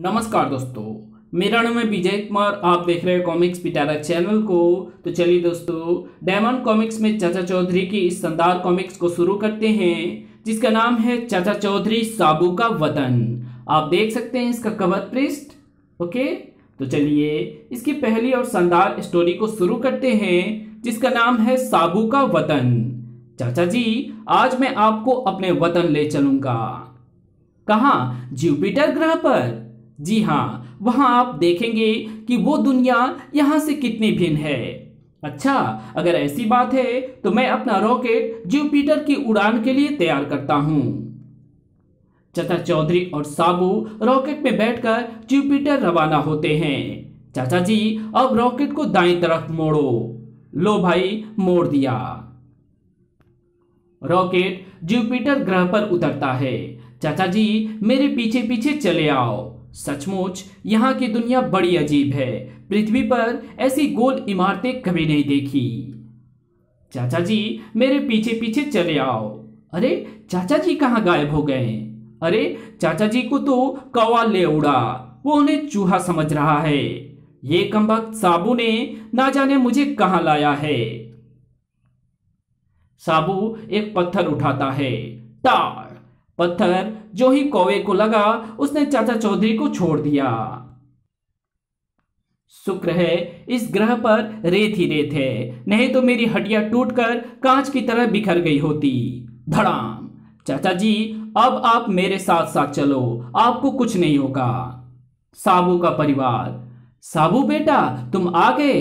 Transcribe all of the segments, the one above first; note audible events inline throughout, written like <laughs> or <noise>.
नमस्कार दोस्तों, मेरा नाम है विजय कुमार, आप देख रहे हैं कॉमिक्स पिटारा चैनल को। तो चलिए दोस्तों डायमंड कॉमिक्स में चाचा चौधरी की इस शानदार कॉमिक्स को शुरू करते हैं, जिसका नाम है चाचा चौधरी साबू का वतन। आप देख सकते हैं इसका कवर पृष्ठ, ओके? तो चलिए, इसकी पहली और शानदार स्टोरी को शुरू करते हैं, जिसका नाम है साबू का वतन। चाचा जी, आज मैं आपको अपने वतन ले चलूँगा। कहा? जुपिटर ग्रह पर। जी हाँ वहाँ आप देखेंगे कि वो दुनिया यहाँ से कितनी भिन्न है। अच्छा अगर ऐसी बात है तो मैं अपना रॉकेट जुपिटर की उड़ान के लिए तैयार करता हूँ। चाचा चौधरी और साबू रॉकेट में बैठकर जुपिटर रवाना होते हैं। चाचा जी, अब रॉकेट को दाई तरफ़ मोड़ो। लो भाई, मोड़ दिया। रॉकेट जुपिटर ग्रह पर उतरता है। चाचा जी, मेरे पीछे पीछे चले आओ। सचमुच, यहाँ की दुनिया बड़ी अजीब है। पृथ्वी पर ऐसी गोल इमारतें कभी नहीं देखी। चाचा जी, मेरे पीछे पीछे चले आओ। अरे, चाचा जी कहाँ गायब हो गए अरे, चाचा जी को तो कौवा ले उड़ा। वो उन्हें चूहा समझ रहा है। ये कमबख्त साबू ने ना जाने मुझे कहाँ लाया है। साबू एक पत्थर उठाता है। टार पत्थर जो ही कौवे को लगा, उसने चाचा चौधरी को छोड़ दिया। शुक्र है, इस ग्रह पर रेत ही रेत है, नहीं तो मेरी हड्डियाँ टूटकर कांच की तरह बिखर गई होती। धड़ाम। चाचा जी, अब आप मेरे साथ साथ चलो, आपको कुछ नहीं होगा। साबू का परिवार। साबू बेटा, तुम आ गए?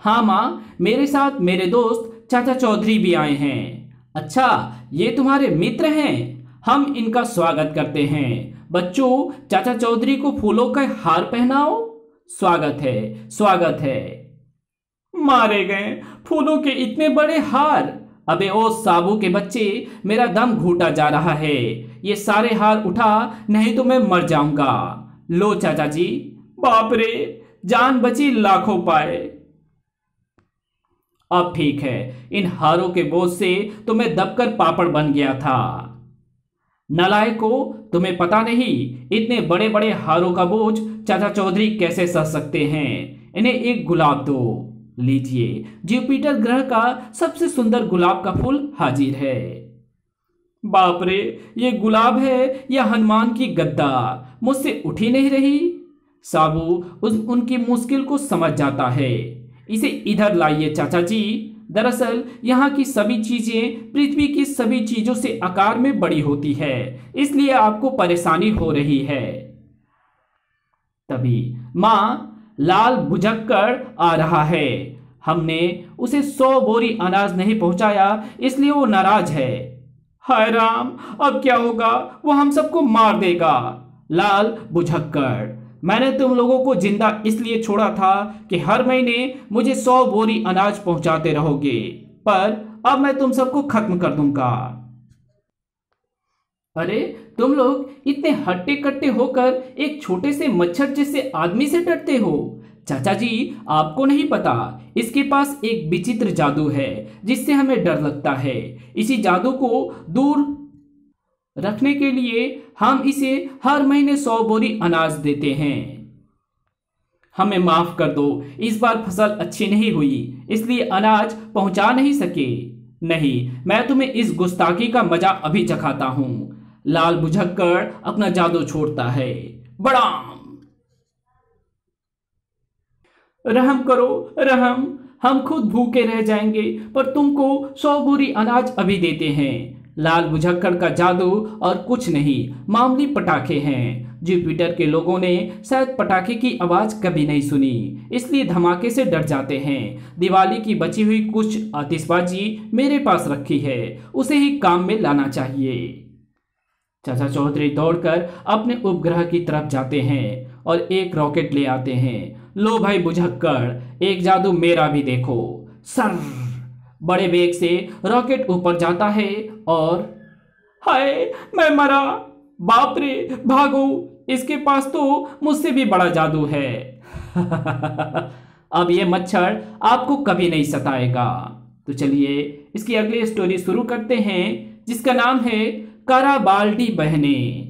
हाँ माँ, मेरे साथ मेरे दोस्त चाचा चौधरी भी आए हैं। अच्छा ये तुम्हारे मित्र हैं? हम इनका स्वागत करते हैं। बच्चों, चाचा चौधरी को फूलों का हार पहनाओ। स्वागत है स्वागत है। मारे गए फूलों के इतने बड़े हार। अबे ओ साबू के बच्चे, मेरा दम घूटा जा रहा है। ये सारे हार उठा, नहीं तो मैं मर जाऊँगा। लो चाचा जी, बाप रे, जान बची लाखों पाए। अब ठीक है, इन हारों के बोझ से तो मैं दबकर पापड़ बन गया था। नलायको तुम्हें पता नहीं, इतने बड़े बड़े हारों का बोझ चाचा चौधरी कैसे सह सकते हैं? इन्हें एक गुलाब दो। लीजिए जुपिटर ग्रह का सबसे सुंदर गुलाब का फूल हाजिर है। बाप रे, ये गुलाब है या हनुमान की गद्दा। मुझसे उठ नहीं रही। साबू, उस उनकी मुश्किल को समझ जाता है। इसे इधर लाइए, चाचा जी। दरअसल, यहाँ की सभी चीज़ें पृथ्वी की सभी चीज़ों से आकार में बड़ी होती है, इसलिए आपको परेशानी हो रही है। तभी माँ लाल बुझक कर आ रहा है। हमने उसे सौ बोरी अनाज नहीं पहुँचाया, इसलिए वो नाराज़ है। हाय राम, अब क्या होगा? वो हम सबको मार देगा। लाल बुझक्कर मैंने तुम लोगों को ज़िंदा इसलिए छोड़ा था कि हर महीने मुझे सौ बोरी अनाज पहुंचाते रहोगे। पर अब मैं तुम सबको खत्म कर दूँगा। अरे, तुम लोग इतने हट्टे कट्टे होकर एक छोटे से मच्छर जैसे आदमी से डरते हो। चाचा जी आपको नहीं पता, इसके पास एक विचित्र जादू है, जिससे हमें डर लगता है। इसी जादू को दूर रखने के लिए हम इसे हर महीने सौ बोरी अनाज देते हैं। हमें माफ़ कर दो, इस बार फ़सल अच्छी नहीं हुई, इसलिए अनाज पहुँचा नहीं सके। नहीं, मैं तुम्हें इस गुस्ताखी का मज़ा अभी चखाता हूँ। लाल बुझक्कर अपना जादू छोड़ता है। बड़ा रहम करो, रहम। हम खुद भूखे रह जाएँगे, पर तुमको सौ बोरी अनाज अभी देते हैं। लाल बुझक्कड़ का जादू और कुछ नहीं, मामूली पटाखे हैं। जुपिटर के लोगों ने शायद पटाखे की आवाज़ कभी नहीं सुनी, इसलिए धमाके से डर जाते हैं। दिवाली की बची हुई कुछ आतिशबाजी मेरे पास रखी है, उसे ही काम में लाना चाहिए। चाचा चौधरी दौड़कर अपने उपग्रह की तरफ़ जाते हैं और एक रॉकेट ले आते हैं। लो भाई बुझक्कड़ एक जादू मेरा भी देखो। सर बड़े वेग से रॉकेट ऊपर जाता है और, हाय, मैं मरा। बाप रे, भागो। इसके पास तो मुझसे भी बड़ा जादू है। <laughs> अब ये मच्छर आपको कभी नहीं सताएगा। तो चलिए, इसकी अगली स्टोरी शुरू करते हैं, जिसका नाम है करा बाल्टी बहने।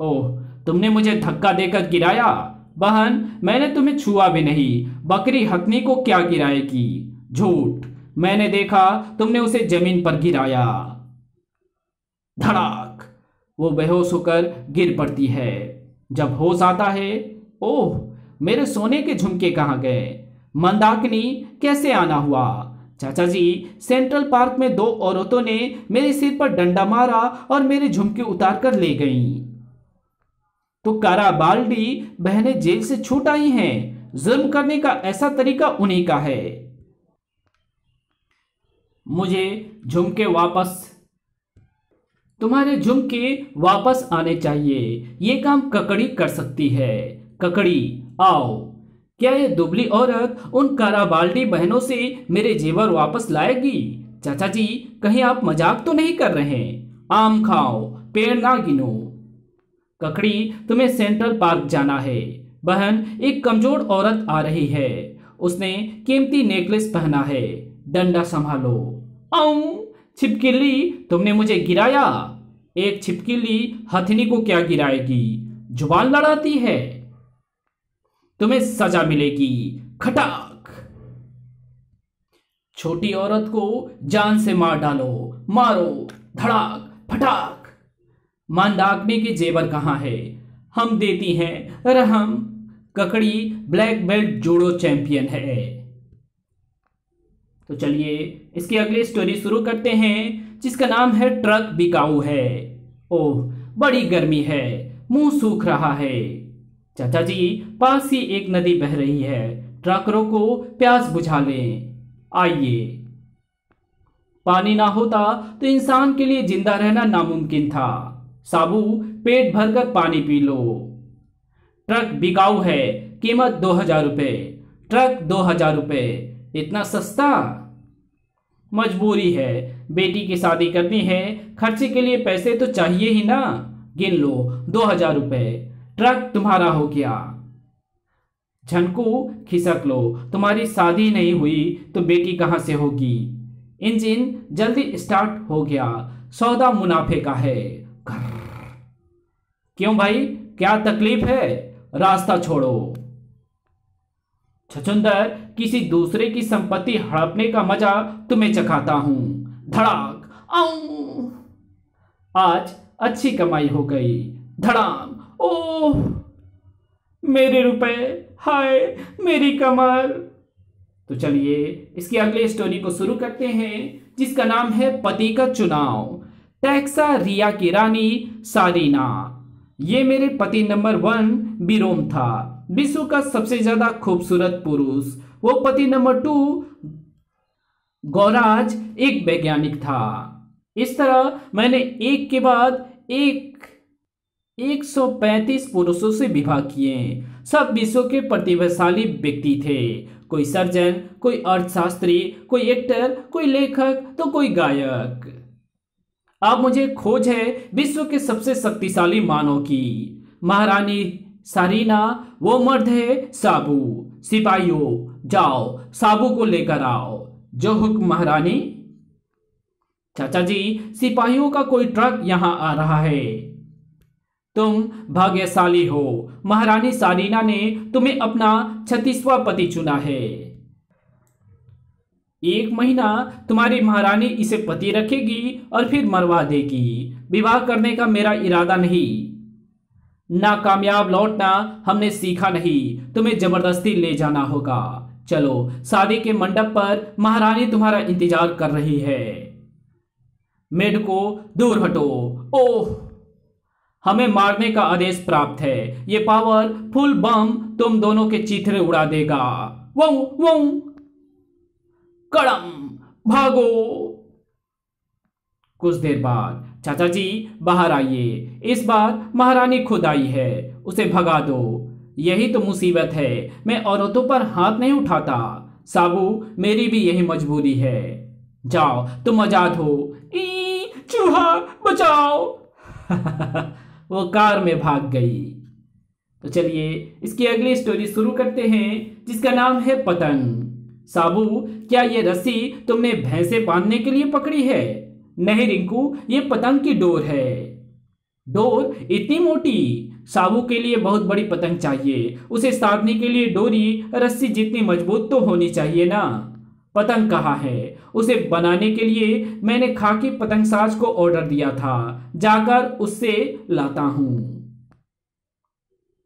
ओह, तुमने मुझे धक्का देकर गिराया? बहन, मैंने तुम्हें छुआ भी नहीं। बकरी हकनी को क्या गिराएगी? झूठ। मैंने देखा तुमने उसे ज़मीन पर गिराया। धड़ाक! वो बेहोश होकर गिर पड़ती है। जब होश आता है, ओह, मेरे सोने के झुमके कहाँ गए? मंदाकिनी कैसे आना हुआ? चाचा जी सेंट्रल पार्क में दो औरतों ने मेरे सिर पर डंडा मारा और मेरे झुमके उतार कर ले गईं। तो कारा बाल्डी बहनें जेल से छूट आई हैं। जुर्म करने का ऐसा तरीका उन्हीं का है। मुझे झुमके वापस। तुम्हारे झुमके वापस आने चाहिए। ये काम ककड़ी कर सकती है। ककड़ी, आओ। क्या ये दुबली औरत उन काराबाल्टी बहनों से मेरे जेवर वापस लाएगी? चाचा जी, कहीं आप मज़ाक तो नहीं कर रहे हैं? आम खाओ, पेड़ ना गिनो। ककड़ी, तुम्हें सेंट्रल पार्क जाना है। बहन, एक कमज़ोर औरत आ रही है। उसने कीमती नेकलेस पहना है। डंडा संभालो। आऊ। छिपकिली, तुमने मुझे गिराया। एक छिपकिली हथनी को क्या गिराएगी? ज़ुबान लड़ाती है। तुम्हें सजा मिलेगी। खटाक। छोटी औरत को जान से मार डालो। मारो। धड़ाक। फटाक। मांदाग्नि के जेवर कहाँ है? हम देती हैं रहम। ककड़ी ब्लैक बेल्ट जोड़ो चैंपियन है। तो चलिए इसकी अगली स्टोरी शुरू करते हैं, जिसका नाम है ट्रक बिकाऊ है। ओह, बड़ी गर्मी है, मुँह सूख रहा है। चाचा जी, पास ही एक नदी बह रही है, ट्रकरों को प्यास बुझा ले। आइए। पानी ना होता तो इंसान के लिए ज़िंदा रहना नामुमकिन था। साबू, पेट भरकर पानी पी लो। ट्रक बिकाऊ है, कीमत दो हज़ार रुपये ट्रक दो हज़ार रुपये इतना सस्ता? मजबूरी है। बेटी की शादी करनी है। खर्चे के लिए पैसे तो चाहिए ही ना। गिन लो, दो हज़ार रुपये ट्रक तुम्हारा हो गया। झनकू, खिसक लो। तुम्हारी शादी नहीं हुई तो बेटी कहाँ से होगी? इंजन जल्दी स्टार्ट हो गया। सौदा मुनाफे का है। क्यों भाई? क्या तकलीफ़ है? रास्ता छोड़ो। छचुंदर किसी दूसरे की संपत्ति हड़पने का मज़ा तुम्हें चखाता हूँ। धड़ाक आज अच्छी कमाई हो गई। धड़ाम, ओह, मेरे रुपए, हाय, मेरी कमर। तो चलिए, इसकी अगली स्टोरी को शुरू करते हैं, जिसका नाम है पति का चुनाव। टैक्सा रिया की रानी सारीना। ये मेरे पति नंबर वन बिरोम था। विश्व का सबसे ज़्यादा खूबसूरत पुरुष, वो पति नंबर टू, गौराज एक वैज्ञानिक था। इस तरह मैंने एक के बाद एक 135 पुरुषों से विवाह किए। सब विश्व के प्रतिभाशाली व्यक्ति थे। कोई सर्जन, कोई अर्थशास्त्री, कोई एक्टर, कोई लेखक तो कोई गायक। अब मुझे खोज है विश्व के सबसे शक्तिशाली मानव की। महारानी सारीना वो मर्द है साबू। सिपाहियों, जाओ, साबू को लेकर आओ। जो हुक्म महारानी? चाचा जी, सिपाहियों का कोई ट्रक यहाँ आ रहा है। तुम भाग्यशाली हो। महारानी सारीना ने तुम्हें अपना छत्तीसवा पति चुना है। एक महीना तुम्हारी महारानी इसे पति रखेगी और फिर मरवा देगी। विवाह करने का मेरा इरादा नहीं। नाकामयाब लौटना हमने सीखा नहीं। तुम्हें ज़बरदस्ती ले जाना होगा। चलो शादी के मंडप पर महारानी तुम्हारा इंतज़ार कर रही है। मेढ को दूर हटो। ओह! हमें मारने का आदेश प्राप्त है। ये पावर फुल बम तुम दोनों के चीथरे उड़ा देगा। वो वो! कड़म, भागो! कुछ देर बाद चाचा जी बाहर आइए। इस बार महारानी खुद आई है। उसे भगा दो। यही तो मुसीबत है। मैं औरतों पर हाथ नहीं उठाता। साबू, मेरी भी यही मजबूरी है। जाओ, तुम आज़ाद हो। ई, चूहा, बचाओ। <laughs> वो कार में भाग गई। तो चलिए, इसकी अगली स्टोरी शुरू करते हैं, जिसका नाम है पतंग। साबू, क्या ये रस्सी तुमने भैंसे बांधने के लिए पकड़ी है? नहीं रिंकू, ये पतंग की डोर है। डोर इतनी मोटी, साबू के लिए बहुत बड़ी पतंग चाहिए। उसे साधने के लिए डोरी, रस्सी जितनी मज़बूत तो होनी चाहिए ना। पतंग कहाँ है? उसे बनाने के लिए मैंने खाकी पतंग साज को ऑर्डर दिया था। जाकर उससे लाता हूँ।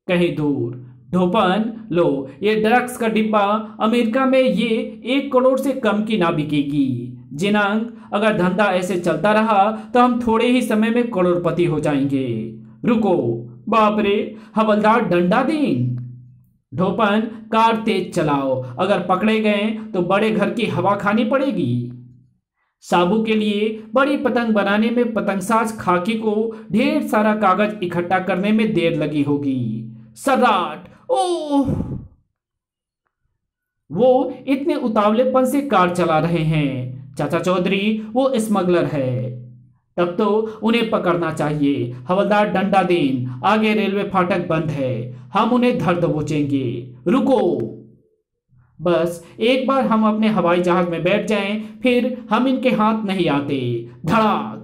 कहीं दूर ढोपन लो, ये ड्रग्स का डिब्बा अमेरिका में ये एक करोड़ से कम की ना बिकेगी। जिनांग, अगर धंधा ऐसे चलता रहा तो हम थोड़े ही समय में करोड़पति हो जाएँगे। रुको, बाप रे, हवलदार डंडा दीन ढोपन कार तेज चलाओ, अगर पकड़े गए तो बड़े घर की हवा खानी पड़ेगी। साबू के लिए बड़ी पतंग बनाने में पतंगसाज खाकी को ढेर सारा कागज़ इकट्ठा करने में देर लगी होगी। सराट ओह। वो इतने उतावलेपन से कार चला रहे हैं। चाचा चौधरी वो स्मगलर है। तब तो उन्हें पकड़ना चाहिए। हवलदार डंडा देन आगे रेलवे फाटक बंद है। हम उन्हें धर दबोचेंगे। रुको। बस एक बार हम अपने हवाई जहाज़ में बैठ जाएँ, फिर हम इनके हाथ नहीं आते। धड़ाक।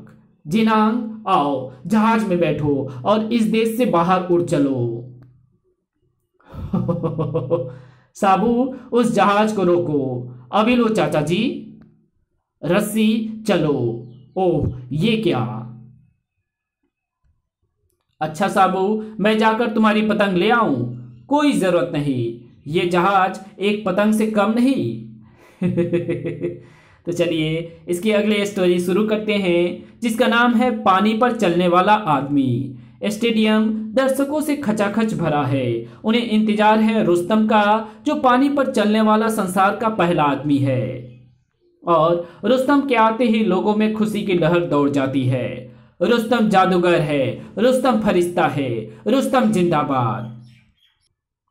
जिनांग आओ जहाज़ में बैठो और इस देश से बाहर उड़ चलो। <laughs> साबू, उस जहाज़ को रोको। अभी लो, चाचा जी। रस्सी, चलो। ओह, ये क्या? अच्छा साबू, मैं जाकर तुम्हारी पतंग ले आऊँ। कोई ज़रूरत नहीं। ये जहाज़ एक पतंग से कम नहीं। <laughs> तो चलिए, इसकी अगले स्टोरी शुरू करते हैं, जिसका नाम है पानी पर चलने वाला आदमी। स्टेडियम दर्शकों से खचाखच भरा है। उन्हें इंतज़ार है रुस्तम का, जो पानी पर चलने वाला संसार का पहला आदमी है। और रुस्तम के आते ही लोगों में खुशी की लहर दौड़ जाती है। रुस्तम जादूगर है, रुस्तम फरिश्ता है, रुस्तम जिंदाबाद।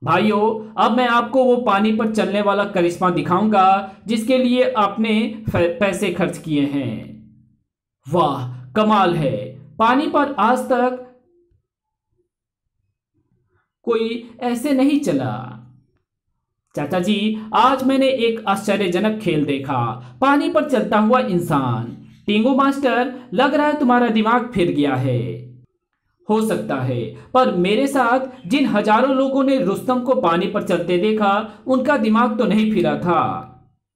भाइयों, अब मैं आपको वो पानी पर चलने वाला करिश्मा दिखाऊँगा, जिसके लिए आपने पैसे खर्च किए हैं। वाह, कमाल है। पानी पर आज तक कोई ऐसे नहीं चला। चाचा जी आज मैंने एक आश्चर्यजनक खेल देखा। पानी पर चलता हुआ इंसान। टिंगो मास्टर, लग रहा है तुम्हारा दिमाग फिर गया है। हो सकता है, पर मेरे साथ जिन हज़ारों लोगों ने रुस्तम को पानी पर चलते देखा, उनका दिमाग तो नहीं फिरा था।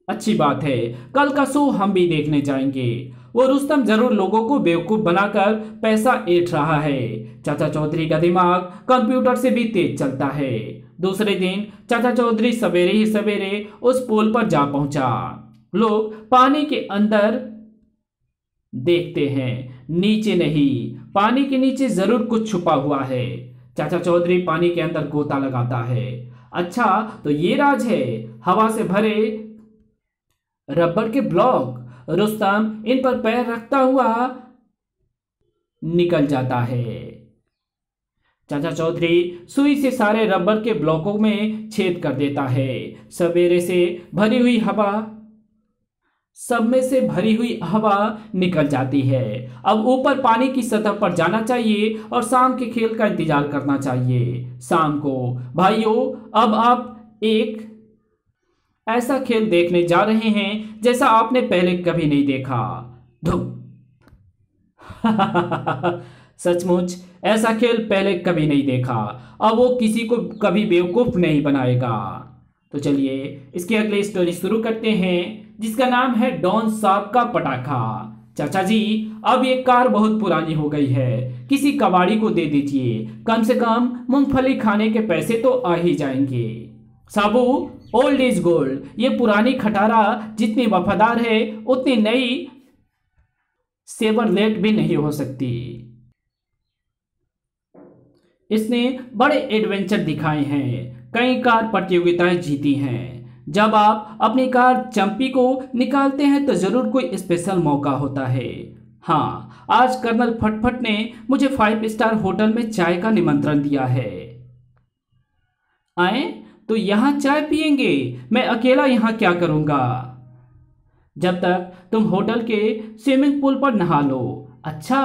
अच्छी बात है, कल का शो हम भी देखने जाएँगे। वो रुस्तम ज़रूर लोगों को बेवकूफ़ बनाकर पैसा ऐठ रहा है। चाचा चौधरी का दिमाग कंप्यूटर से भी तेज चलता है। दूसरे दिन चाचा चौधरी सवेरे ही सवेरे उस पोल पर जा पहुँचा। लोग पानी के अंदर देखते हैं। नीचे नहीं, पानी के नीचे ज़रूर कुछ छुपा हुआ है। चाचा चौधरी पानी के अंदर गोता लगाता है। अच्छा तो ये राज है। हवा से भरे रबर के ब्लॉक। रुस्तम, इन पर पैर रखता हुआ निकल जाता है। चाचा चौधरी सुई से सारे रबर के ब्लॉकों में छेद कर देता है। सवेरे से भरी हुई हवा, सब में से भरी हुई हवा निकल जाती है। अब ऊपर पानी की सतह पर जाना चाहिए और शाम के खेल का इंतज़ार करना चाहिए। शाम को, भाइयों, अब आप एक ऐसा खेल देखने जा रहे हैं जैसा आपने पहले कभी नहीं देखा। धुप <laughs> सचमुच, ऐसा खेल पहले कभी नहीं देखा। अब वो किसी को कभी बेवकूफ़ नहीं बनाएगा। तो चलिए, इसकी अगली स्टोरी शुरू करते हैं, जिसका नाम है डॉन साहब का पटाखा। चाचा जी, अब ये कार बहुत पुरानी हो गई है। किसी कबाड़ी को दे दीजिए। कम से कम मूंगफली खाने के पैसे तो आ ही जाएँगे। साबू ओल्ड इज़ गोल्ड ये पुरानी खटारा जितनी वफादार है, उतनी नई सेवरलेट भी नहीं हो सकती। इसने बड़े एडवेंचर दिखाए हैं। कई कार प्रतियोगिताएँ जीती हैं। जब आप अपनी कार चंपी को निकालते हैं तो ज़रूर कोई स्पेशल मौका होता है। हाँ आज कर्नल फटफट ने मुझे फाइव स्टार होटल में चाय का निमंत्रण दिया है। आए? तो यहाँ चाय पियेंगे। मैं अकेला यहाँ क्या करूँगा? जब तक तुम होटल के स्विमिंग पूल पर नहा लो। अच्छा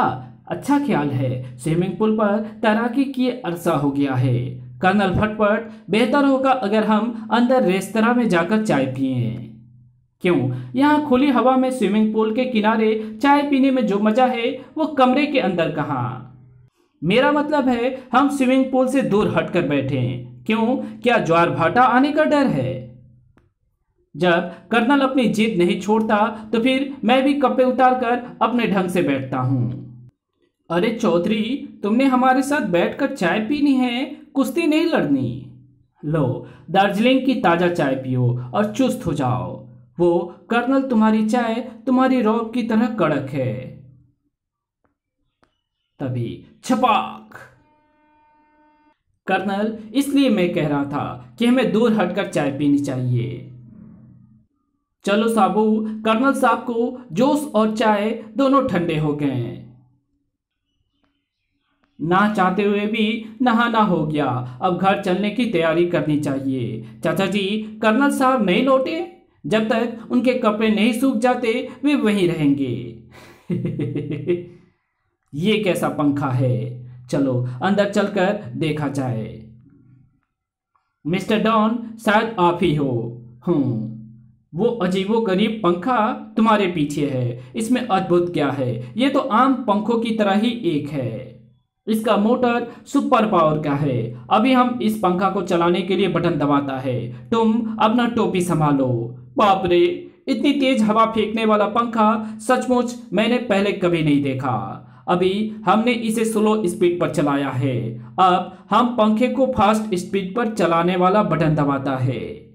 अच्छा ख्याल है, स्विमिंग पूल पर तैराकी किए अरसा हो गया है। कर्नल फटफट बेहतर होगा अगर हम अंदर रेस्तरा में जाकर चाय पिए। क्यों? यहाँ खुली हवा में स्विमिंग पूल के किनारे चाय पीने में जो मज़ा है, वो कमरे के अंदर कहा? मेरा मतलब है हम स्विमिंग पूल से दूर हटकर बैठे। क्यों? क्या ज्वार भाटा आने का डर है? जब कर्नल अपनी जीत नहीं छोड़ता तो फिर मैं भी कपड़े उतारकर अपने ढंग से बैठता हूँ। अरे चौधरी, तुमने हमारे साथ बैठकर चाय पीनी है? कुश्ती नहीं लड़नी। लो, दार्जिलिंग की ताज़ा चाय पियो और चुस्त हो जाओ। वो कर्नल तुम्हारी चाय, तुम्हारी रौब की तरह कड़क है। तभी छपाक। कर्नल, इसलिए मैं कह रहा था कि हमें दूर हटकर चाय पीनी चाहिए। चलो साबू, कर्नल साहब को जोश और चाय दोनों ठंडे हो गए ना चाहते हुए भी नहाना हो गया। अब घर चलने की तैयारी करनी चाहिए। चाचा जी, कर्नल साहब नहीं लौटे? जब तक उनके कपड़े नहीं सूख जाते, वे वहीं रहेंगे। <laughs> ये कैसा पंखा है? चलो, अंदर चलकर देखा जाए। मिस्टर डॉन, शायद आप ही हो। हूँ वो अजीबो गरीब पंखा तुम्हारे पीछे है। इसमें अद्भुत क्या है? ये तो आम पंखों की तरह ही एक है। इसका मोटर सुपर पावर का है। अभी हम इस पंखा को चलाने के लिए बटन दबाता है। तुम अपना टोपी संभालो। बाप रे, इतनी तेज हवा फेंकने वाला पंखा सचमुच मैंने पहले कभी नहीं देखा। अभी हमने इसे स्लो स्पीड पर चलाया है। अब हम पंखे को फास्ट स्पीड पर चलाने वाला बटन दबाता है।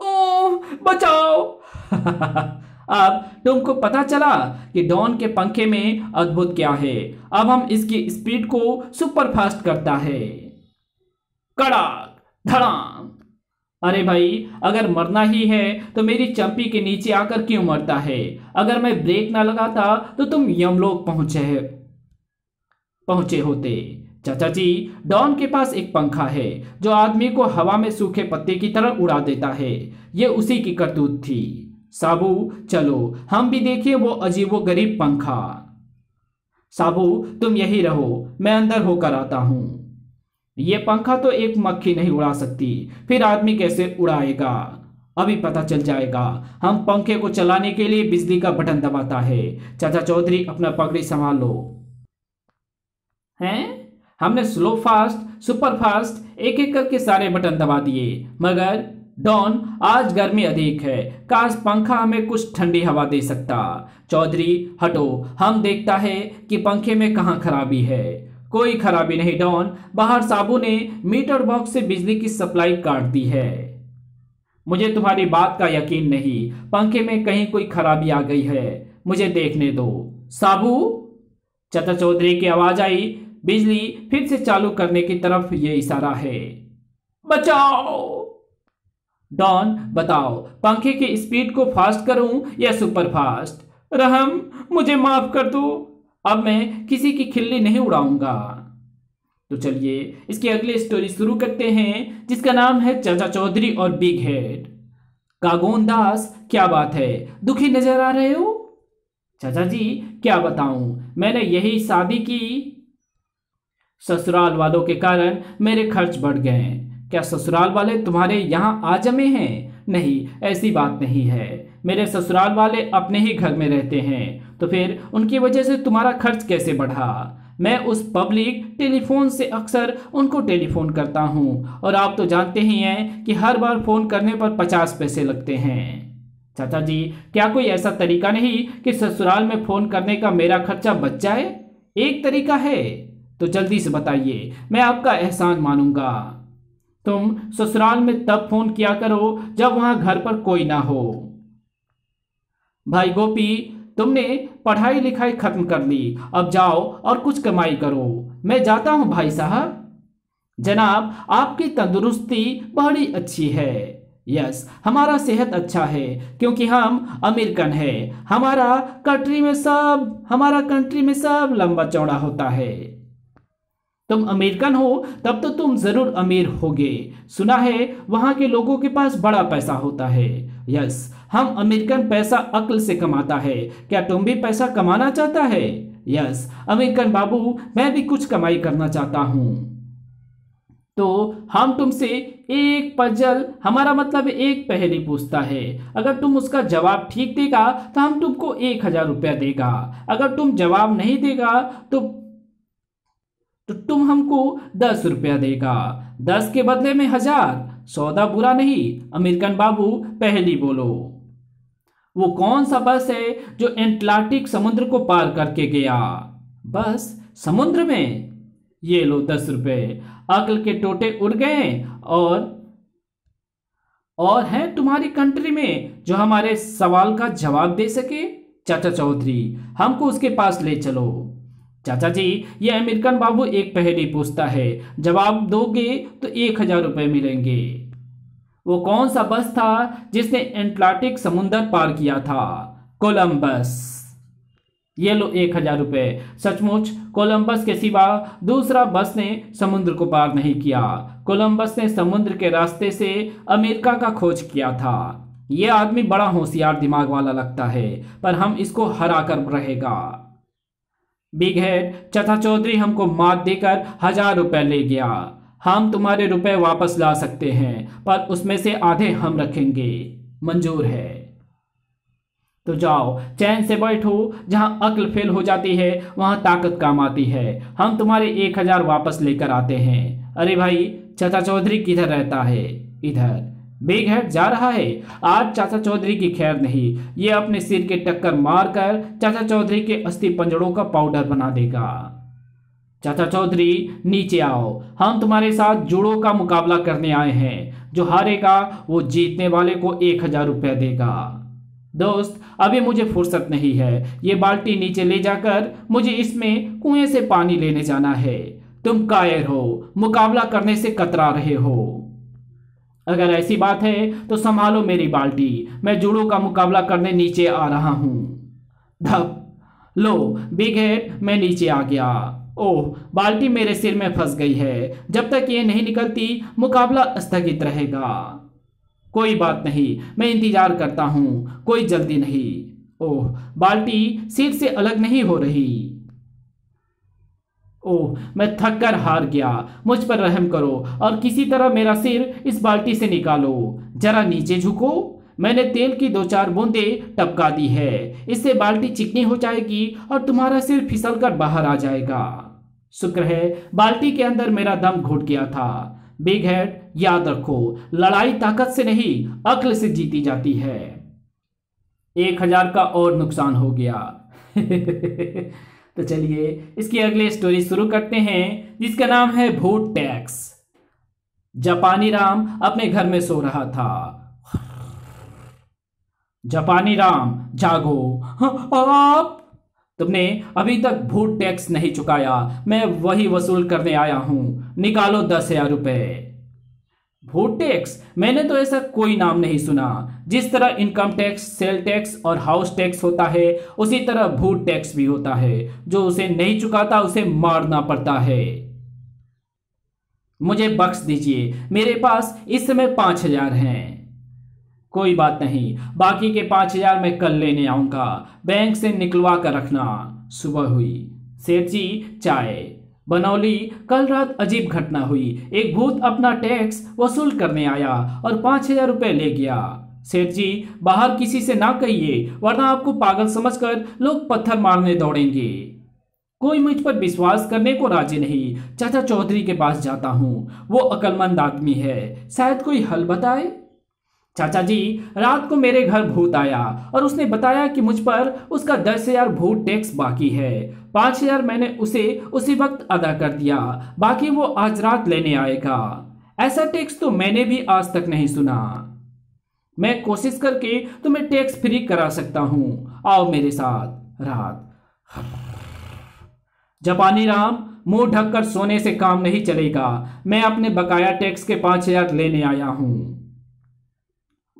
ओ बचाओ! <laughs> अब तुमको पता चला कि डॉन के पंखे में अद्भुत क्या है। अब हम इसकी स्पीड को सुपर फास्ट करता है। कड़ाक, धड़ाम! अरे भाई, अगर मरना ही है तो मेरी चंपी के नीचे आकर क्यों मरता है? अगर मैं ब्रेक ना लगाता तो तुम यमलोक पहुँचे पहुँचे होते। चाचा जी, डॉन के पास एक पंखा है, जो आदमी को हवा में सूखे पत्ते की तरह उड़ा देता है। ये उसी की करतूत थी। साबू, चलो, हम भी देखें वो अजीबो गरीब पंखा। साबू, तुम यही रहो, मैं अंदर होकर आता हूँ। ये पंखा तो एक मक्खी नहीं उड़ा सकती। फिर आदमी कैसे उड़ाएगा? अभी पता चल जाएगा। हम पंखे को चलाने के लिए बिजली का बटन दबाता है। चाचा चौधरी, अपना पगड़ी संभाल लो। हैं? हमने स्लो फास्ट, सुपर फास्ट एक एक करके सारे बटन दबा दिए। मगर, डॉन, आज गर्मी अधिक है। काश पंखा हमें कुछ ठंडी हवा दे सकता। चौधरी, हटो। हम देखता है कि पंखे में कहाँ खराबी है। कोई खराबी नहीं, डॉन। बाहर साबू ने मीटर बॉक्स से बिजली की सप्लाई काट दी है। मुझे तुम्हारी बात का यकीन नहीं। पंखे में कहीं कोई खराबी आ गई है। मुझे देखने दो। साबू? चतर चौधरी की आवाज़ आई। बिजली फिर से चालू करने की तरफ़ ये इशारा है। बचाओ! डॉन, बताओ, पंखे की स्पीड को फास्ट करूँ या सुपर फास्ट रहम, मुझे माफ़ कर दो। अब मैं किसी की खिल्ली नहीं उड़ाऊँगा। तो चलिए, इसकी अगली स्टोरी शुरू करते हैं, जिसका नाम है चाचा चौधरी और बिग हेड कागोन दास, क्या बात है? दुखी नज़र आ रहे हो? चाचा जी, क्या बताऊँ? मैंने यही शादी की। ससुराल वालों के कारण मेरे खर्च बढ़ गए। क्या ससुराल वाले तुम्हारे यहाँ आ जमे हैं? नहीं, ऐसी बात नहीं है। मेरे ससुराल वाले अपने ही घर में रहते हैं। तो फिर उनकी वजह से तुम्हारा खर्च कैसे बढ़ा? मैं उस पब्लिक टेलीफोन से अक्सर उनको टेलीफोन करता हूँ और आप तो जानते ही हैं कि हर बार फ़ोन करने पर पचास पैसे लगते हैं। चाचा जी, क्या कोई ऐसा तरीका नहीं कि ससुराल में फ़ोन करने का मेरा खर्चा बच जाए? एक तरीका है। तो जल्दी से बताइए, मैं आपका एहसान मानूँगा। तुम ससुराल में तब फ़ोन किया करो जब वहाँ घर पर कोई ना हो। भाई गोपी तुमने पढ़ाई लिखाई खत्म कर ली, अब जाओ और कुछ कमाई करो। मैं जाता हूँ भाई साहब। जनाब, आपकी तंदुरुस्ती बड़ी अच्छी है। यस, हमारा सेहत अच्छा है, क्योंकि हम अमेरिकन है। हमारा कंट्री में सब, हमारा कंट्री में सब लंबा चौड़ा होता है। तुम अमेरिकन हो, तब तो तुम ज़रूर अमीर होगे। सुना है, वहाँ के लोगों के पास बड़ा पैसा होता है। यस हम अमेरिकन पैसा अक्ल से कमाता है। क्या तुम भी पैसा कमाना चाहता है? यस अमेरिकन बाबू, मैं भी कुछ कमाई करना चाहता हूँ। तो हम तुमसे एक पजल, हमारा मतलब एक पहेली पूछता है। अगर तुम उसका जवाब ठीक देगा तो हम तुमको एक हज़ार रुपया देगा। अगर तुम जवाब नहीं देगा तो तो तुम हमको दस रुपया देगा। दस के बदले में हज़ार सौदा बुरा नहीं, अमेरिकन बाबू, पहली बोलो। वो कौन सा बस है जो एंटलार्टिक समुद्र को पार करके गया? बस समुद्र में। ये लो दस रुपए। अकल के टोटे उड़ गए और और है तुम्हारी कंट्री में जो हमारे सवाल का जवाब दे सके? चाचा चौधरी, हमको उसके पास ले चलो। चाचा जी ये अमेरिकन बाबू एक पहेली पूछता है। जवाब दोगे तो एक हज़ार रुपये मिलेंगे। वो कौन सा बस था जिसने एंटलार्टिक समुंदर पार किया था? कोलंबस। ये लो एक हज़ार रुपये सचमुच, कोलंबस के सिवा दूसरा बस ने समुद्र को पार नहीं किया। कोलंबस ने समुद्र के रास्ते से अमेरिका का खोज किया था। ये आदमी बड़ा होशियार दिमाग वाला लगता है, पर हम इसको हरा कर रहेगा। बिग हेड चथा चौधरी हमको मात देकर हज़ार रुपए ले गया। हम तुम्हारे रुपए वापस ला सकते हैं पर उसमें से आधे हम रखेंगे। मंजूर है। तो जाओ चैन से बैठो जहाँ अक्ल फेल हो जाती है वहाँ ताकत काम आती है। हम तुम्हारे एक हज़ार वापस लेकर आते हैं। अरे भाई चाचा चौधरी किधर रहता है? इधर। बिग जा रहा है। आज चाचा चौधरी की खैर नहीं। ये अपने सिर के टक्कर मारकर चाचा चौधरी के अस्थि पंजड़ों का पाउडर बना देगा। चाचा चौधरी, नीचे आओ। हम तुम्हारे साथ जुड़ों का मुकाबला करने आए हैं। जो हारेगा, वो जीतने वाले को एक हज़ार रुपया देगा। दोस्त, अभी मुझे फुर्सत नहीं है। ये बाल्टी नीचे ले जाकर मुझे इसमें कुएँ से पानी लेने जाना है। तुम कायर हो। मुकाबला करने से कतरा रहे हो। अगर ऐसी बात है तो संभालो मेरी बाल्टी। मैं जुड़ों का मुकाबला करने नीचे आ रहा हूँ। धप। लो, बिग हेड, मैं नीचे आ गया। ओह, बाल्टी मेरे सिर में फंस गई है। जब तक ये नहीं निकलती, मुकाबला स्थगित रहेगा। कोई बात नहीं, मैं इंतज़ार करता हूँ। कोई जल्दी नहीं। ओह, बाल्टी सिर से अलग नहीं हो रही। ओह, मैं थक कर हार गया। मुझ पर रहम करो और किसी तरह मेरा सिर इस बाल्टी से निकालो। जरा नीचे झुको। मैंने तेल की दो चार बूंदे टपका दी है। इससे बाल्टी चिकनी हो जाएगी और तुम्हारा सिर फिसल कर बाहर आ जाएगा। शुक्र है, बाल्टी के अंदर मेरा दम घुट गया था। बिग हेड याद रखो, लड़ाई ताकत से नहीं, अक्ल से जीती जाती है। एक हज़ार का और नुकसान हो गया। <laughs> तो चलिए इसकी अगली स्टोरी शुरू करते हैं, जिसका नाम है भूत टैक्स। जापानी राम अपने घर में सो रहा था। जापानी राम, जागो। आप? तुमने अभी तक भूत टैक्स नहीं चुकाया। मैं वही वसूल करने आया हूँ। निकालो दस हज़ार रुपए। भूत टैक्स मैंने तो ऐसा कोई नाम नहीं सुना। जिस तरह इनकम टैक्स सेल टैक्स और हाउस टैक्स होता है, उसी तरह भूत टैक्स भी होता है। जो उसे नहीं चुकाता, उसे मारना पड़ता है। मुझे बख्श दीजिए, मेरे पास इस समय पाँच हज़ार हैं। कोई बात नहीं, बाकी के पाँच हज़ार मैं कल लेने आऊँगा। बैंक से निकलवा कर रखना। सुबह हुई। सेठ जी, चाय। बनौली, कल रात अजीब घटना हुई। एक भूत अपना टैक्स वसूल करने आया और पाँच हज़ार रुपए ले गया। सेठ जी, बाहर किसी से ना कहिए, वरना आपको पागल समझकर लोग पत्थर मारने दौड़ेंगे। कोई मुझ पर विश्वास करने को राज़ी नहीं। चाचा चौधरी के पास जाता हूँ। वो अकलमंद आदमी है। शायद कोई हल बताए? चाचा जी, रात को मेरे घर भूत आया और उसने बताया कि मुझ पर उसका दस हज़ार भूत टैक्स बाकी है। पाँच हज़ार मैंने उसे उसी वक्त अदा कर दिया। बाकी वो आज रात लेने आएगा। ऐसा टैक्स तो मैंने भी आज तक नहीं सुना। मैं कोशिश करके तुम्हें टैक्स फ्री करा सकता हूँ। आओ मेरे साथ, रात। जापानी राम, मुँह ढककर सोने से काम नहीं चलेगा। मैं अपने बकाया टैक्स के पाँच हज़ार लेने आया हूँ।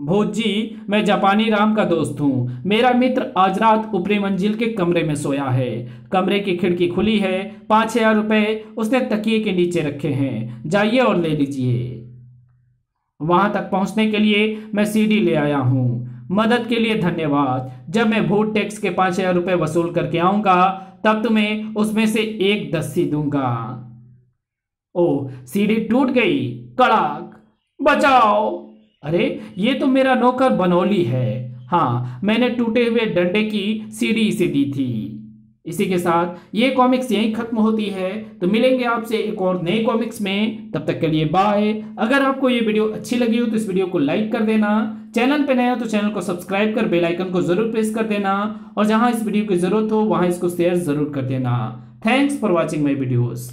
भोजी, मैं जापानी राम का दोस्त हूँ। मेरा मित्र आज रात ऊपरी मंजिल के कमरे में सोया है। कमरे की खिड़की खुली है। पाँच हज़ार रुपये उसने तकिए के नीचे रखे हैं। जाइए और ले लीजिए। वहाँ तक पहुँचने के लिए मैं सीढ़ी ले आया हूँ। मदद के लिए धन्यवाद। जब मैं भूत टैक्स के पाँच हज़ार रुपये वसूल करके आऊँगा, तब तुम्हें उसमें से एक दस्सी दूँगा। ओ सीढ़ी टूट गई। कड़ाक, बचाओ। अरे, ये तो मेरा नौकर बनौली है। हाँ मैंने टूटे हुए डंडे की सीढ़ी इसे दी थी। इसी के साथ ये कॉमिक्स यहीं खत्म होती है। तो मिलेंगे आपसे एक और नए कॉमिक्स में। तब तक के लिए बाय अगर आपको ये वीडियो अच्छी लगी हो तो इस वीडियो को लाइक कर देना। चैनल पे नया तो चैनल को सब्सक्राइब कर बेल आइकन को ज़रूर प्रेस कर देना। और जहाँ इस वीडियो की ज़रूरत हो, वहाँ इसको शेयर ज़रूर कर देना। Thanks for watching my videos